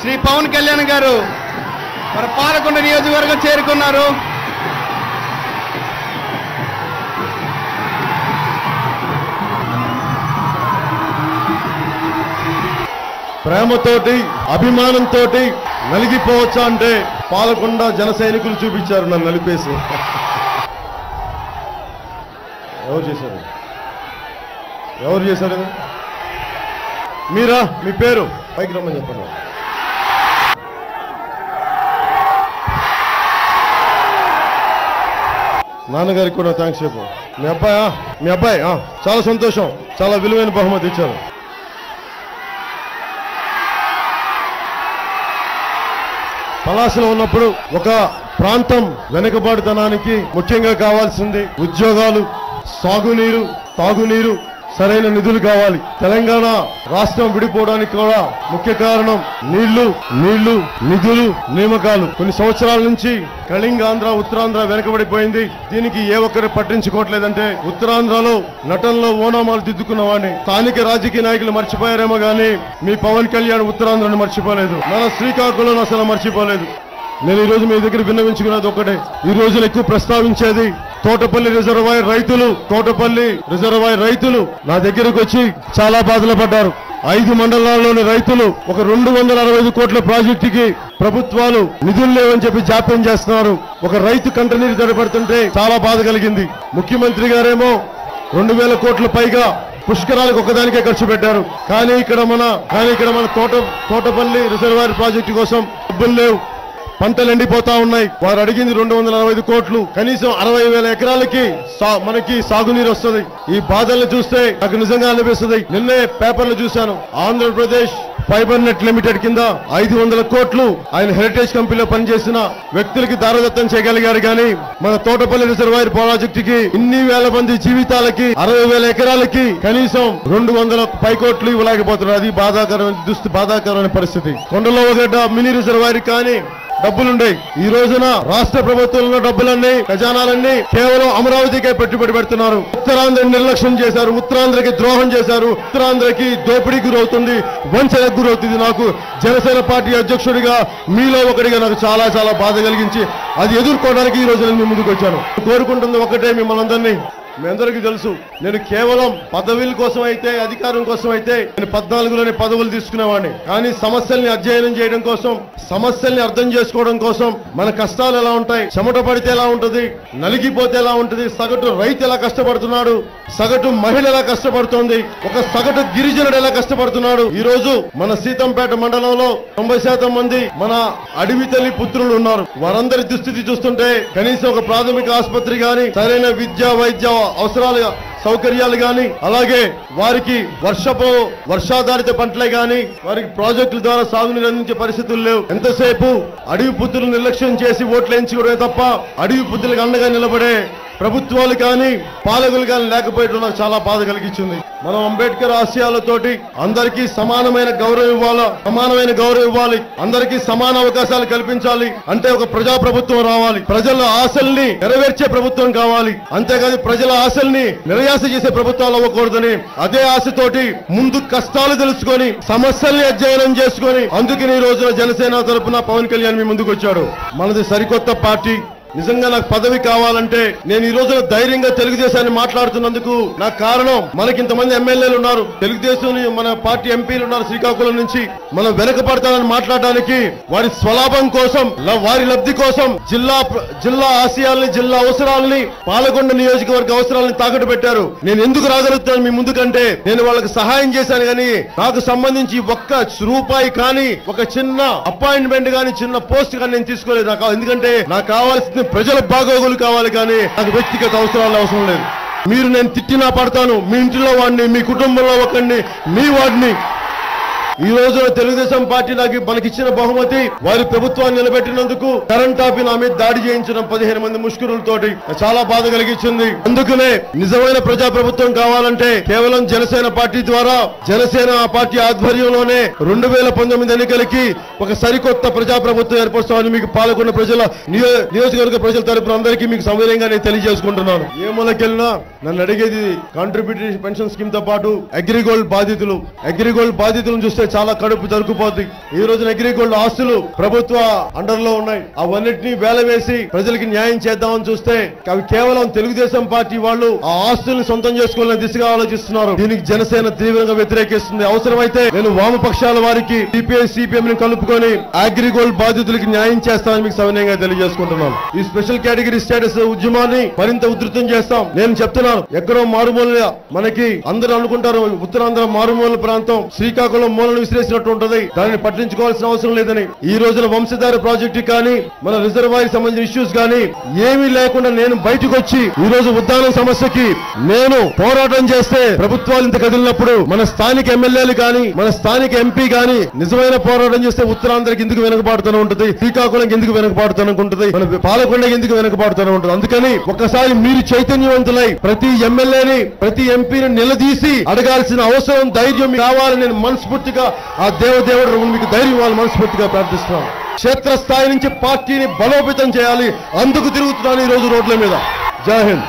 శ్రీ పవన్ కళ్యాణ్ గారు మరి పాలకొండ నియోజకవర్గం చేరుకున్నారు. ప్రేమతోటి అభిమానంతో నలిగిపోవచ్చా అంటే పాలకొండ జన సైనికులు చూపించారు నన్ను నలిపేసి. ఎవరు చేశారు? ఎవరు చేశారు? మీరా? మీ పేరు? పైకి రమ్మని చెప్పండి. నాన్నగారికి కూడా థ్యాంక్స్ చెప్పు. మీ అబ్బాయా? మీ అబ్బాయి ఆ, చాలా సంతోషం. చాలా విలువైన బహుమతి ఇచ్చారు. పలాసలో ఉన్నప్పుడు ఒక ప్రాంతం వెనుకబాటుతనానికి ముఖ్యంగా కావాల్సింది ఉద్యోగాలు సాగునీరు తాగునీరు సరైన నిధులు కావాలి. తెలంగాణ రాష్ట్రం విడిపోవడానికి కూడా ముఖ్య కారణం నీళ్ళు నీళ్ళు నిధులు నియామకాలు. కొన్ని సంవత్సరాల నుంచి కళింగాంధ్ర ఉత్తరాంధ్ర వెనకబడిపోయింది. దీనికి ఏ ఒక్కరు పట్టించుకోవట్లేదంటే ఉత్తరాంధ్రలో నటనలో ఓనామాలు దిద్దుకున్న వాడిని. స్థానిక రాజకీయ నాయకులు మర్చిపోయారేమో గానీ మీ పవన్ కళ్యాణ్ ఉత్తరాంధ్రను మర్చిపోలేదు. మన శ్రీకాకుళం అసలు మర్చిపోలేదు. నేను ఈ రోజు మీ దగ్గర విన్నవించుకున్నది ఒకటే ఈ రోజున ఎక్కువ ప్రస్తావించేది తోటపల్లి రిజర్వాయర్ రైతులు తోటపల్లి రిజర్వాయర్ రైతులు నా దగ్గరకు వచ్చి చాలా బాధలు పడ్డారు. ఐదు మండలాల్లోని రైతులు ఒక రెండు వందల అరవై ఐదు కోట్ల ప్రాజెక్టుకి ప్రభుత్వాలు నిధులు లేవని చెప్పి జాప్యం చేస్తున్నారు. ఒక రైతు కంటనీరు తడబడుతుంటే చాలా బాధ కలిగింది. ముఖ్యమంత్రి గారేమో రెండు వేల కోట్ల పైగా పుష్కరాలకు ఒకదానికే ఖర్చు పెట్టారు. కానీ ఇక్కడ మన కానీ ఇక్కడ మన తోట తోటపల్లి రిజర్వాయర్ ప్రాజెక్టు కోసం డబ్బులు లేవు. పంటలు ఎండిపోతా ఉన్నాయి. వారు అడిగింది రెండు వందల అరవై ఐదు కోట్లు. కనీసం అరవై వేల ఎకరాలకి సా- మనకి సాగునీరు వస్తుంది. ఈ బాధలు చూస్తే నాకు నిజంగా అనిపిస్తుంది. నిన్నే పేపర్లు చూశాను. ఆంధ్రప్రదేశ్ ఫైబర్ నెట్ లిమిటెడ్ కింద ఐదు వందల కోట్లు ఆయన హెరిటేజ్ కంపెనీలో పనిచేసిన వ్యక్తులకి దారదత్తం చేయగలిగారు కానీ మన తోటపల్లి రిజర్వాయర్ ప్రాజెక్టుకి ఇన్ని వేల మంది జీవితాలకి అరవై వేల ఎకరాలకి కనీసం రెండు వందల పైకోట్లు ఇవ్వలేకపోతున్నారు. అది బాధాకరమైన దుస్థి బాధాకరమైన పరిస్థితి. కొండలో ఒకట మినీ రిజర్వాయర్ కానీ డబ్బులుండే ఈ రోజున రాష్ట్ర ప్రభుత్వంలో డబ్బులన్నీ ఖజానాలన్నీ కేవలం అమరావతికే పెట్టుబడి పెడుతున్నారు. ఉత్తరాంధ్ర నిర్లక్ష్యం చేశారు ఉత్తరాంధ్రకి ద్రోహం చేశారు ఉత్తరాంధ్రకి దోపిడీ గురవుతుంది వంచనకు గురవుతుంది. నాకు జనసేన పార్టీ అధ్యక్షుడిగా మీలో ఒకటిగా నాకు చాలా చాలా బాధ కలిగించి అది ఎదుర్కోవడానికి ఈ రోజు నేను ముందుకు వచ్చాను కోరుకుంటుంది ఒకటే మిమ్మల్ని అందరినీ. మీ అందరికీ తెలుసు నేను కేవలం పదవుల కోసం అయితే అధికారం కోసం అయితే నేను పద్నాలుగులోనే పదవులు తీసుకునేవాడిని. కానీ సమస్యల్ని అధ్యయనం చేయడం కోసం సమస్యల్ని అర్థం చేసుకోవడం కోసం మన కష్టాలు ఎలా ఉంటాయి చెమట పడితే ఎలా ఉంటుంది నలిగిపోతే ఎలా ఉంటుంది సగటు రైతు ఎలా కష్టపడుతున్నాడు సగటు మహిళ ఎలా కష్టపడుతోంది? ఒక సగటు గిరిజనుడు ఎలా కష్టపడుతున్నాడు? ఈ రోజు మన సీతంపేట మండలంలో తొంభై శాతం మంది మన అడవి తల్లి పుత్రులు ఉన్నారు. వారందరి దుస్థితి చూస్తుంటే కనీసం ఒక ప్రాథమిక ఆసుపత్రి గాని సరైన విద్య వైద్య అవసరాలు సౌకర్యాలు గాని అలాగే వారికి వర్షపు వర్షాధారిత పంటలే గాని వారికి ప్రాజెక్టుల ద్వారా సాగునీరు అందించే పరిస్థితులు లేవు. ఎంతసేపు అడవి పుత్రులు నిర్లక్ష్యం చేసి ఓట్లు వేయించుకోవడమే తప్ప అడవి పుత్రులకు అండగా నిలబడే ప్రభుత్వాలు కానీ పాలకులు కానీ లేకపోయడం నాకు చాలా బాధ కలిగించింది. మనం అంబేద్కర్ ఆశయాలతోటి అందరికీ సమానమైన గౌరవం ఇవ్వాలి? సమానమైన గౌరవం ఇవ్వాలి. అందరికీ సమాన అవకాశాలు కల్పించాలి. అంటే ఒక ప్రజా ప్రభుత్వం రావాలి. ప్రజల ఆశల్ని నెరవేర్చే ప్రభుత్వం కావాలి. అంతేకాదు ప్రజల ఆశల్ని నిరయాస చేసే ప్రభుత్వాలు అవ్వకూడదని అదే ఆశతోటి ముందు కష్టాలు తెలుసుకొని సమస్యల్ని అధ్యయనం చేసుకొని అందుకని ఈ రోజున జనసేన తరపున పవన్ కళ్యాణ్ మీ ముందుకు వచ్చాడు మనది సరికొత్త పార్టీ. నిజంగా నాకు పదవి కావాలంటే నేను ఈ రోజున ధైర్యంగా తెలుగుదేశాన్ని మాట్లాడుతున్నందుకు నాకు కారణం మనకి ఇంతమంది ఎమ్మెల్యేలు ఉన్నారు. తెలుగుదేశం మన పార్టీ ఎంపీలు ఉన్నారు శ్రీకాకుళం నుంచి. మనం వెనకపడతానని మాట్లాడడానికి వారి స్వలాభం కోసం వారి లబ్ధి కోసం జిల్లా జిల్లా ఆశయాల్ని జిల్లా అవసరాలని పాలకొండ నియోజకవర్గ అవసరాలని తాకట్టు పెట్టారు. నేను ఎందుకు రాగలుగుతాను మీ ముందుకంటే నేను వాళ్ళకి సహాయం చేశాను కానీ నాకు సంబంధించి ఒక్క రూపాయి కానీ ఒక చిన్న అపాయింట్మెంట్ కానీ చిన్న పోస్ట్ కానీ నేను తీసుకోలేదు. నాకు ఎందుకంటే నాకు కావాల్సింది ప్రజల బాగోగులు కావాలి కానీ నాకు వ్యక్తిగత అవసరాలు అవసరం లేదు. మీరు నేను తిట్టినా పడతాను. మీ ఇంటిలో వాడిని మీ కుటుంబంలో ఒకరిని మీ వాడిని ఈ రోజున తెలుగుదేశం పార్టీ నాకు మనకిచ్చిన బహుమతి. వారి ప్రభుత్వాన్ని నిలబెట్టినందుకు కరెంట్ ఆఫీ నా మీద దాడి చేయించడం పదిహేను మంది ముష్కరులతోటి చాలా బాధ కలిగించింది. అందుకనే నిజమైన ప్రజా ప్రభుత్వం కావాలంటే కేవలం జనసేన పార్టీ ద్వారా జనసేన ఆ పార్టీ ఆధ్వర్యంలోనే రెండు వేల పంతొమ్మిది ఎన్నికలకి ఒక సరికొత్త ప్రజా ప్రభుత్వం ఏర్పరుస్తామని మీకు పాల్గొన్న ప్రజల నియోజకవర్గ ప్రజల తరపున అందరికీ మీకు సౌకర్యంగా నేను తెలియజేసుకుంటున్నాను. ఏ మూలకెళ్ళినా నన్ను అడిగేది కాంట్రిబ్యూటరీ పెన్షన్ స్కీమ్తో పాటు అగ్రిగోల్డ్ బాధితులు. అగ్రిగోల్డ్ బాధితులను చూస్తే చాలా కడుపు దొరికిపోద్ది ఈ రోజున అగ్రిగోల్డ్ ఆస్తులు ప్రభుత్వ అండర్లో ఉన్నాయి. అవన్నిటినీ వేల వేసి ప్రజలకి న్యాయం చేద్దామని చూస్తే అవి కేవలం తెలుగుదేశం పార్టీ వాళ్ళు ఆ ఆస్తుల్ని సొంతం చేసుకోవాలని దిశగా ఆలోచిస్తున్నారు. దీనికి జనసేన తీవ్రంగా వ్యతిరేకిస్తుంది. అవసరమైతే నేను వామపక్షాల వారికి సిపిఐ సిపిఎం ని కలుపుకొని అగ్రిగోల్డ్ బాధితులకి న్యాయం చేస్తానని మీకు సవినయంగా తెలియజేసుకుంటున్నాను. ఈ స్పెషల్ కేటగిరీ స్టేటస్ ఉద్యమాన్ని మరింత ఉధృతం చేస్తాం. నేను చెప్తున్నాను ఎక్కడో మారుమూల మనకి అందరూ అనుకుంటారు ఉత్తరాంధ్ర మారుమూల ప్రాంతం శ్రీకాకుళం మూలను విసిరేసినట్టు ఉంటది. దానిని పట్టించుకోవాల్సిన అవసరం లేదని. ఈ రోజున వంశధార ప్రాజెక్టు కానీ మన రిజర్వాయర్ సంబంధించిన ఇష్యూస్ కానీ ఏమీ లేకుండా నేను బయటకు వచ్చి ఈ రోజు ఉద్దానం సమస్యకి నేను పోరాటం చేస్తే ప్రభుత్వాలు ఇంత కదిలినప్పుడు మన స్థానిక ఎమ్మెల్యేలు కానీ మన స్థానిక ఎంపీ కానీ నిజమైన పోరాటం చేస్తే ఉత్తరాంధ్రకి ఎందుకు వెనకబాటుతూనే ఉంటుంది? శ్రీకాకుళం ఎందుకు వెనకబాటుతూనే ఉంటుంది? మన పాలకొండకి ఎందుకు వెనకబాటుతూనే ఉంటుంది? అందుకని ఒక్కసారి మీరు చైతన్యవంతులై ప్రతి ఎమ్మెల్యేని ప్రతి ఎంపీని నిలదీసి అడగాల్సిన అవసరం ధైర్యం కావాలని నేను మనస్ఫూర్తిగా ఆ దేవదేవుడు మీకు ధైర్యం ఇవ్వాలి మనస్ఫూర్తిగా ప్రార్థిస్తున్నాం. క్షేత్రస్థాయి నుంచి పార్టీని బలోపేతం చేయాలి. అందుకు తిరుగుతున్నాను ఈ రోజు రోడ్ల మీద. జై హింద్.